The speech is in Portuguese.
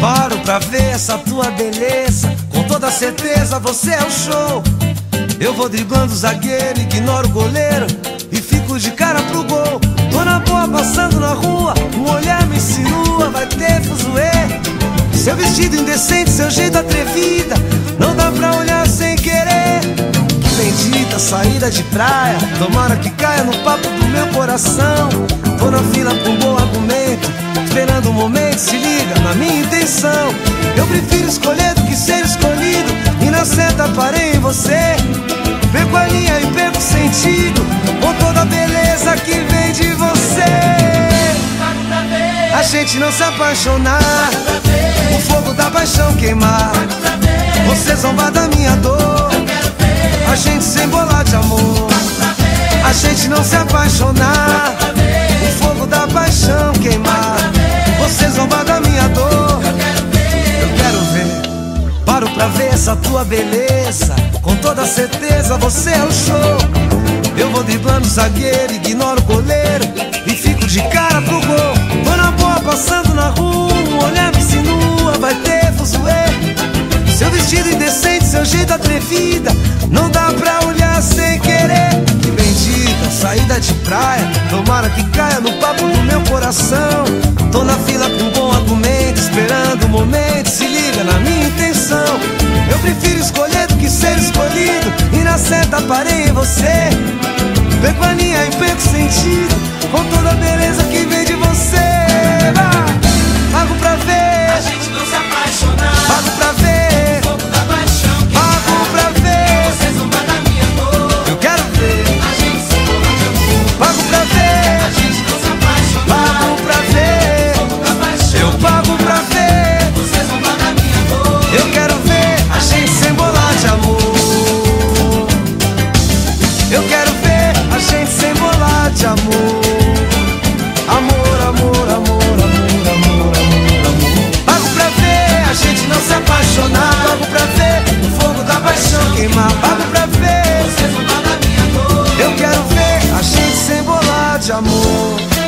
Paro pra ver essa tua beleza. Com toda certeza você é o show. Eu vou driblando o zagueiro, ignoro o goleiro e fico de cara pro gol. Tô na boa passando na rua, um olhar me fuzuê. Seu vestido indecente, seu jeito atrevida, não dá pra olhar sem querer. Que bendita saída de praia, tomara que caia no papo do meu coração. Tô na fila com um bom argumento, esperando um momento, se liga na minha intenção. Eu prefiro escolher do que ser escolhido, e na seta parei em você. Gente não se apaixonar, o fogo da paixão queimar. Você zombar da minha dor, a gente sem bolar de amor. A gente não se apaixonar, o fogo da paixão queimar. Você zombar da minha dor, eu quero ver. Paro pra ver essa tua beleza. Com toda certeza você é o show. Eu vou driblando zagueiro, ignoro o goleiro seu jeito atrevida, não dá pra olhar sem querer. Que bendita saída de praia, tomara que caia no papo do meu coração. Tô na fila com um bom argumento, esperando o momento, se liga na minha intenção. Eu prefiro escolher do que ser escolhido, e na seta parei em você. Perco a linha e perco gente sem bolar de amor. Amor, amor, amor, amor, amor, amor, amor. Pago pra ver a gente não se apaixonar. Pago pra ver o fogo da paixão queimar. Pago pra ver você fumar na minha dor. Eu quero ver a gente sem bolar de amor.